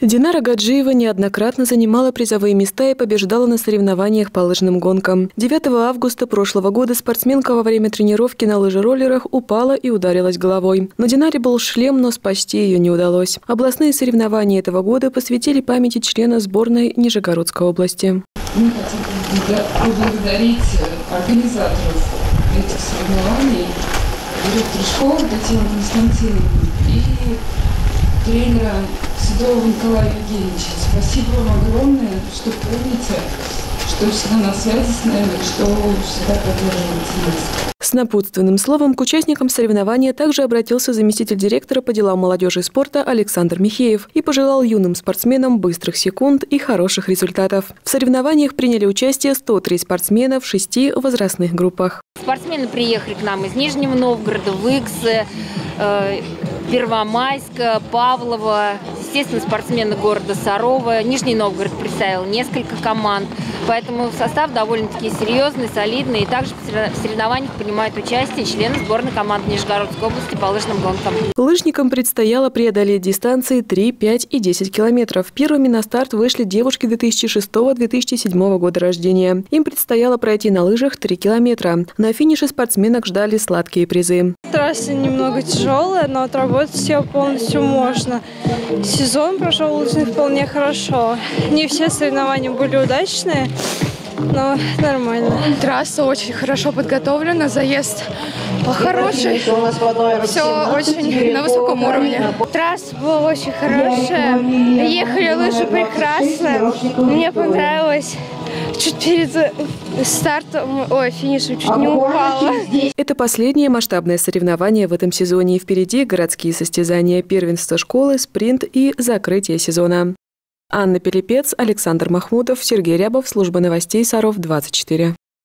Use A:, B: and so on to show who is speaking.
A: Динара Гаджиева неоднократно занимала призовые места и побеждала на соревнованиях по лыжным гонкам. 9 августа прошлого года спортсменка во время тренировки на лыжероллерах упала и ударилась головой. На Динаре был шлем, но спасти ее не удалось. Областные соревнования этого года посвятили памяти члена сборной Нижегородской области.
B: Мы хотим поблагодарить организаторов этих соревнований, директора школы Татьяну Константиновну и тренера Седова Николая Евгеньевича. Спасибо вам огромное, что помните, что всегда на связи с нами, что всегда поддерживаете нас.
A: С напутственным словом к участникам соревнования также обратился заместитель директора по делам молодежи и спорта Александр Михеев и пожелал юным спортсменам быстрых секунд и хороших результатов. В соревнованиях приняли участие 103 спортсмена в шести возрастных группах.
C: Спортсмены приехали к нам из Нижнего Новгорода, Выксы, э, Первомайска, Павлова, естественно, спортсмены города Сарова. Нижний Новгород представил несколько команд. Поэтому состав довольно-таки серьезный, солидный. И также в соревнованиях принимают участие члены сборной команды Нижегородской области по лыжным гонкам.
A: Лыжникам предстояло преодолеть дистанции 3, 5 и 10 километров. Первыми на старт вышли девушки 2006-2007 года рождения. Им предстояло пройти на лыжах 3 километра. На финише спортсменок ждали сладкие призы.
D: Трасса немного тяжелая, но отработать все полностью можно. Сезон прошел лыжный вполне хорошо. Не все соревнования были удачные, но нормально.
E: Трасса очень хорошо подготовлена, заезд хороший. Все очень на высоком уровне.
D: Трасса была очень хорошая. Ехали лыжи прекрасно. Мне понравилось чуть перед стартом, ой, финишем чуть не упала.
A: Это последнее масштабное соревнование в этом сезоне. Впереди городские состязания, первенство школы, спринт и закрытие сезона. Анна Пелепец, Александр Махмутов, Сергей Рябов, служба новостей Саров 24.